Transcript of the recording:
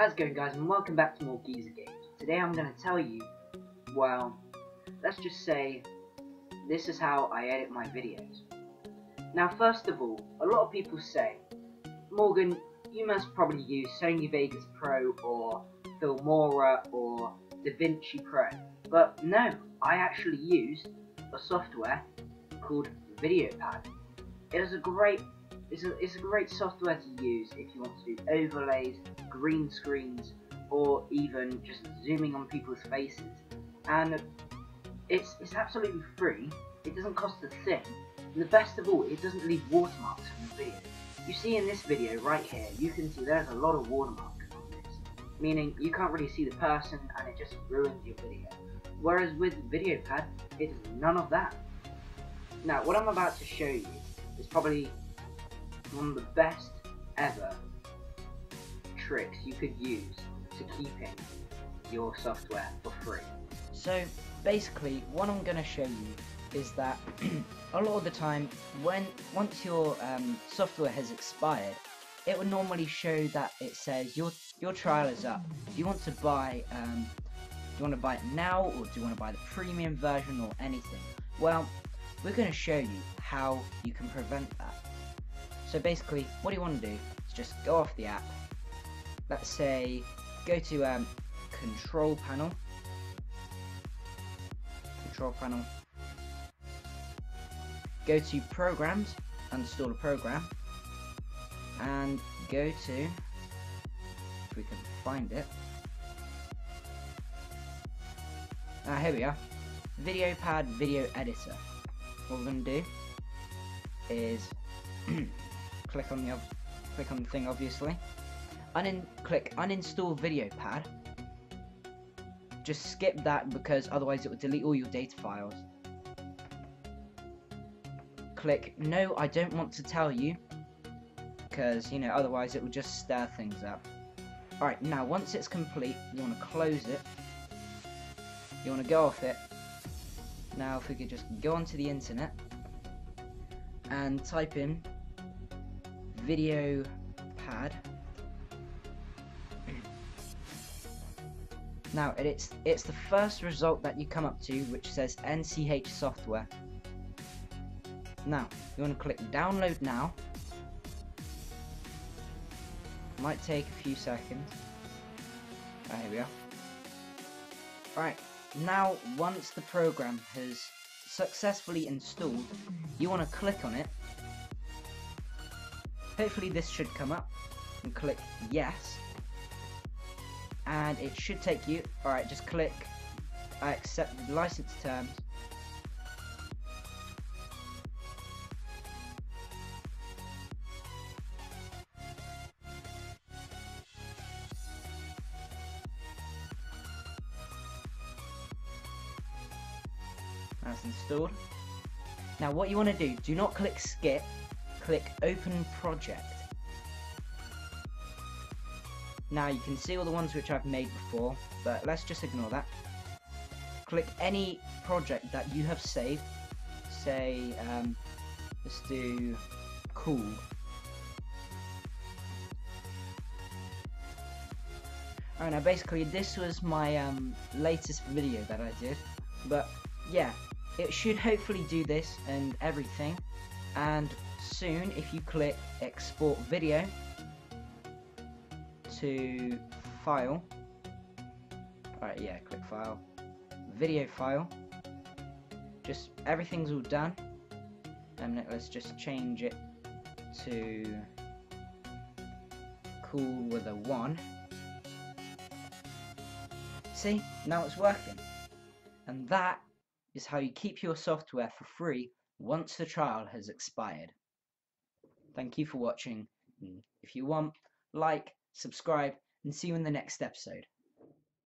How's it going guys and welcome back to more Geezer Games. Today I'm going to tell you, well, let's just say, this is how I edit my videos. Now first of all, a lot of people say, Morgan, you must probably use Sony Vegas Pro or Filmora or DaVinci Pro. But no, I actually use a software called VideoPad. It is a great it's a, it's a great software to use if you want to do overlays, green screens, or even just zooming on people's faces. And it's, it's absolutely free, it doesn't cost a thing, and the best of all, it doesn't leave watermarks on the video. You see in this video right here, you can see there's a lot of watermarks on this, meaning you can't really see the person and it just ruins your video. Whereas with VideoPad, it is none of that. Now, what I'm about to show you is probably one of the best ever tricks you could use to keeping your software for free. So basically what I'm going to show you is that a lot of the time when once your um, software has expired it will normally show that it says your your trial is up. Do you want to buy um, do you want to buy it now or do you want to buy the premium version or anything? Well, we're going to show you how you can prevent that. So basically, what you want to do is just go off the app. Let's say, go to um, Control Panel. Control Panel. Go to Programs, install a program, and go to, if we can find it. Ah, here we are. VideoPad Video Editor. What we're going to do is click on the click on the thing obviously. Unin click uninstall VideoPad. Just skip that because otherwise it will delete all your data files. Click no, I don't want to tell you because you know otherwise it will just stir things up. Alright, now once it's complete, you want to close it. You want to go off it. Now if we could just go onto the internet and type in video pad. Now it's it's the first result that you come up to which says NCH software. Now you want to click download now. Might take a few seconds. Oh, here we are. Alright, now once the program has successfully installed, you want to click on it Hopefully this should come up. And click yes. And it should take you alright just click I accept the license terms. That's installed. Now what you want to do do not click skip click Open Project. Now you can see all the ones which I've made before, but let's just ignore that. Click any project that you have saved. Say, um, let's do cool. Alright, now basically this was my um, latest video that I did, but yeah, it should hopefully do this and everything, and soon if you click export video to file. Alright yeah click file. Video file. Just everything's all done. And let's just change it to cool with a 1 see now it's working. And that is how you keep your software for free once the trial has expired Thank you for watching. Mm. If you want, like, subscribe, and see you in the next episode.